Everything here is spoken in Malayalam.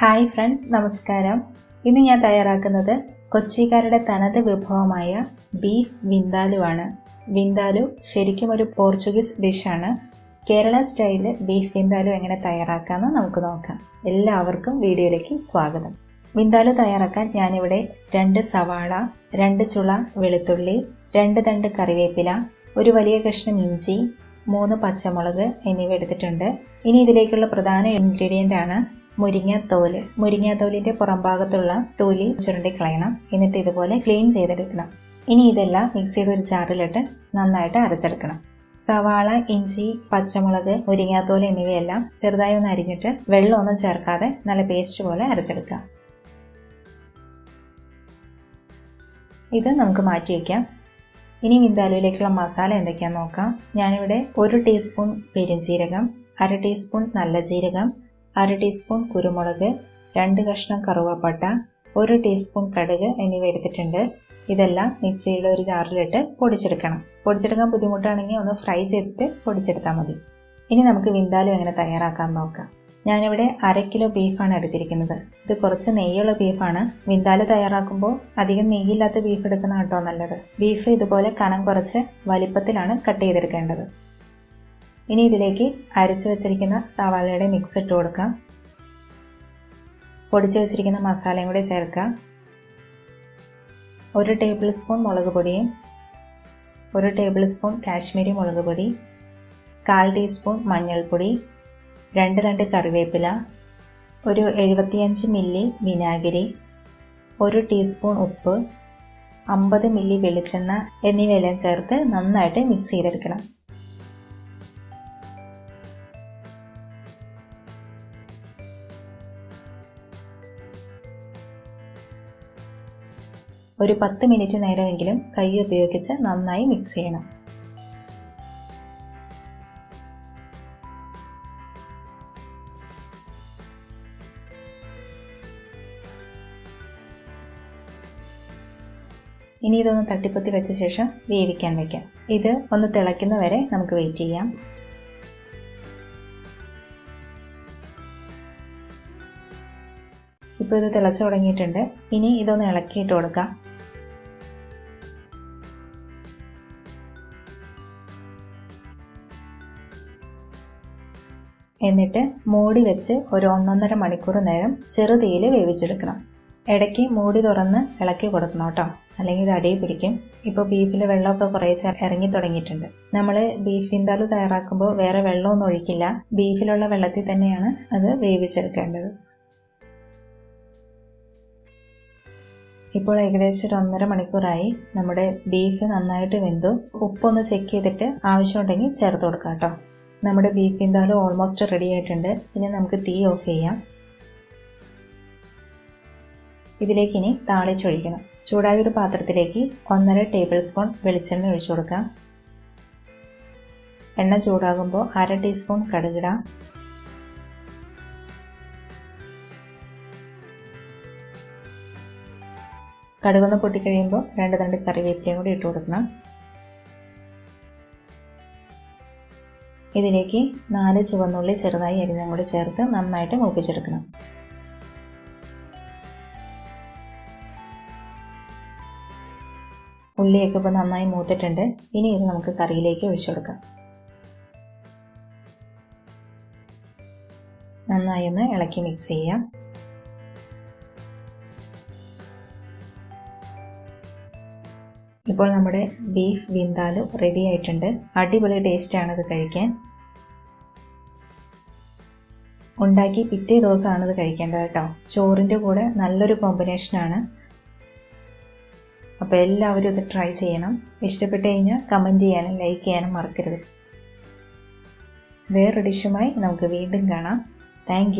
ഹായ് ഫ്രണ്ട്സ് നമസ്കാരം. ഇന്ന് ഞാൻ തയ്യാറാക്കുന്നത് കൊച്ചിക്കാരുടെ തനത് വിഭവമായ ബീഫ് വിന്താലു ആണ് വിന്താലു ശരിക്കും ഒരു പോർച്ചുഗീസ് ഡിഷാണ്. കേരള സ്റ്റൈലിൽ ബീഫ് വിന്താലു എങ്ങനെ തയ്യാറാക്കാമെന്ന് നമുക്ക് നോക്കാം. എല്ലാവർക്കും വീഡിയോയിലേക്ക് സ്വാഗതം. വിന്താലു തയ്യാറാക്കാൻ ഞാനിവിടെ രണ്ട് സവാള രണ്ട് ചുള വെളുത്തുള്ളി രണ്ട് തണ്ട് കറിവേപ്പില ഒരു വലിയ കഷ്ണം ഇഞ്ചി മൂന്ന് പച്ചമുളക് എന്നിവ എടുത്തിട്ടുണ്ട്. ഇനി ഇതിലേക്കുള്ള പ്രധാന ഇൻഗ്രീഡിയന്റ് ആണ് മുരിങ്ങാത്തോൽ. മുരിങ്ങാത്തോലിന്റെ പുറംഭാഗത്തുള്ള തോലി ചുരണ്ടി കളയണം എന്നിട്ട് ഇതുപോലെ ക്ലീൻ ചെയ്തെടുക്കണം. ഇനി ഇതെല്ലാം മിക്സിയുടെ ഒരു ചാറിലിട്ട് നന്നായിട്ട് അരച്ചെടുക്കണം. സവാള ഇഞ്ചി പച്ചമുളക് മുരിങ്ങാത്തോൽ എന്നിവയെല്ലാം ചെറുതായി ഒന്ന് അരിഞ്ഞിട്ട് വെള്ളമൊന്നും ചേർക്കാതെ നല്ല പേസ്റ്റ് പോലെ അരച്ചെടുക്കുക. ഇത് നമുക്ക് മാറ്റി വയ്ക്കാം ഇനി വിന്താലുവിലേക്കുള്ള മസാല എന്തൊക്കെയാണെന്ന് നോക്കാം. ഞാനിവിടെ ഒരു ടീസ്പൂൺ പെരുംജീരകം അര ടീസ്പൂൺ നല്ല ജീരകം അര ടീസ്പൂൺ കുരുമുളക് രണ്ട് കഷ്ണം കറുവപ്പട്ട ഒരു ടീസ്പൂൺ കടുക് എന്നിവ എടുത്തിട്ടുണ്ട്. ഇതെല്ലാം മിക്സിയുടെ ഒരു ജാറിലിട്ട് പൊടിച്ചെടുക്കണം. പൊടിച്ചെടുക്കാൻ ബുദ്ധിമുട്ടാണെങ്കിൽ ഒന്ന് ഫ്രൈ ചെയ്തിട്ട് പൊടിച്ചെടുത്താൽ മതി. ഇനി നമുക്ക് വിന്താലു എങ്ങനെ തയ്യാറാക്കാൻ നോക്കാം. ഞാനിവിടെ അര കിലോ ബീഫാണ് എടുത്തിരിക്കുന്നത്. ഇത് കുറച്ച് നെയ്യുള്ള ബീഫാണ്. വിന്താൽ തയ്യാറാക്കുമ്പോൾ അധികം നെയ്യില്ലാത്ത ബീഫ് എടുക്കുന്ന കേട്ടോ നല്ലത്. ബീഫ് ഇതുപോലെ കനം കുറച്ച് വലിപ്പത്തിലാണ് കട്ട് ചെയ്തെടുക്കേണ്ടത്. ഇനി ഇതിലേക്ക് അരച്ചു വെച്ചിരിക്കുന്ന സവാളയുടെ മിക്സ് ഇട്ട് കൊടുക്കാം. പൊടിച്ചു വെച്ചിരിക്കുന്ന മസാലയും കൂടി ചേർക്കാം. ഒരു ടേബിൾ സ്പൂൺ മുളക് പൊടിയും ഒരു ടേബിൾ സ്പൂൺ കാശ്മീരി മുളക് പൊടി കാൽ ടീസ്പൂൺ മഞ്ഞൾപ്പൊടി രണ്ട് രണ്ട് കറിവേപ്പില ഒരു എഴുപത്തിയഞ്ച് മില്ലി വിനാഗിരി ഒരു ടീസ്പൂൺ ഉപ്പ് അമ്പത് മില്ലി വെളിച്ചെണ്ണ എന്നിവയെല്ലാം ചേർത്ത് നന്നായിട്ട് മിക്സ് ചെയ്തെടുക്കണം. ഒരു പത്ത് മിനിറ്റ് നേരമെങ്കിലും കൈ ഉപയോഗിച്ച് നന്നായി മിക്സ് ചെയ്യണം. ഇനി ഇതൊന്ന് തട്ടിപ്പൊത്തി വെച്ച ശേഷം വേവിക്കാൻ വയ്ക്കാം ഇത് ഒന്ന് തിളയ്ക്കുന്ന വരെ നമുക്ക് വെയിറ്റ് ചെയ്യാം. ഇപ്പോൾ ഇത് തിളച്ചു തുടങ്ങിയിട്ടുണ്ട്. ഇനി ഇതൊന്ന് ഇളക്കിയിട്ട് കൊടുക്കാം. എന്നിട്ട് മൂടി വെച്ച് ഒരു ഒന്നൊന്നര മണിക്കൂർ നേരം ചെറുതീയിൽ വേവിച്ചെടുക്കണം. ഇടയ്ക്ക് മൂടി തുറന്ന് ഇളക്കി കൊടുക്കണം കേട്ടോ. അല്ലെങ്കിൽ ഇത് അടിയിൽ പിടിക്കും. ഇപ്പോൾ ബീഫിൽ വെള്ളമൊക്കെ കുറേശ്ശെ ഇറങ്ങി തുടങ്ങിയിട്ടുണ്ട്. നമ്മൾ ബീഫ് തയ്യാറാക്കുമ്പോൾ വേറെ വെള്ളമൊന്നും ഒഴിക്കില്ല. ബീഫിലുള്ള വെള്ളത്തിൽ തന്നെയാണ് അത് വേവിച്ചെടുക്കേണ്ടത്. ഇപ്പോൾ ഏകദേശം ഒരു ഒന്നര മണിക്കൂറായി നമ്മുടെ ബീഫ് നന്നായിട്ട് വെന്തു. ഉപ്പൊന്ന് ചെക്ക് ചെയ്തിട്ട് ആവശ്യമുണ്ടെങ്കിൽ ചേർത്ത് കൊടുക്കാം കേട്ടോ. നമ്മുടെ ബീഫ് വിന്താലു ഓൾമോസ്റ്റ് റെഡി ആയിട്ടുണ്ട്. ഇനി നമുക്ക് തീ ഓഫ് ചെയ്യാം. ഇതിലേക്ക് ഇനി താളിച്ചൊഴിക്കണം ചൂടായ ഒരു പാത്രത്തിലേക്ക് ഒന്നര ടേബിൾ സ്പൂൺ വെളിച്ചെണ്ണ ഒഴിച്ചു കൊടുക്കാം. എണ്ണ ചൂടാകുമ്പോൾ അര ടീസ്പൂൺ കടുകിടാം കടുകൊന്ന് പൊട്ടിക്കഴിയുമ്പോൾ രണ്ട് തണ്ട് കറിവേപ്പിലയും കൂടി ഇട്ട് കൊടുക്കണം. ഇതിലേക്ക് നാല് ചുവന്നുള്ളി ചെറുതായി അരിഞ്ഞും കൂടി ചേർത്ത് നന്നായിട്ട് മൂപ്പിച്ചെടുക്കണം. ഉള്ളിയൊക്കെ ഇപ്പോൾ നന്നായി മൂത്തിട്ടുണ്ട്. ഇനി ഇത് നമുക്ക് കറിയിലേക്ക് ഒഴിച്ചു കൊടുക്കാം നന്നായി ഒന്ന് ഇളക്കി മിക്സ് ചെയ്യാം. ഇപ്പോൾ നമ്മുടെ ബീഫ് വിന്താലു റെഡി ആയിട്ടുണ്ട്. അടിപൊളി ടേസ്റ്റാണത് കഴിക്കാൻ. ഉണ്ടാക്കി പിറ്റേ ദിവസമാണ് ഇത് കഴിക്കേണ്ടത് കേട്ടോ. ചോറിന്റെ കൂടെ നല്ലൊരു കോമ്പിനേഷനാണ് അപ്പോൾ എല്ലാവരും ഇത് ട്രൈ ചെയ്യണം. ഇഷ്ടപ്പെട്ട് കഴിഞ്ഞാൽ കമന്റ് ചെയ്യാനും ലൈക്ക് ചെയ്യാനും മറക്കരുത്. വേറൊരു ഡിഷുമായി നമുക്ക് വീണ്ടും കാണാം. താങ്ക്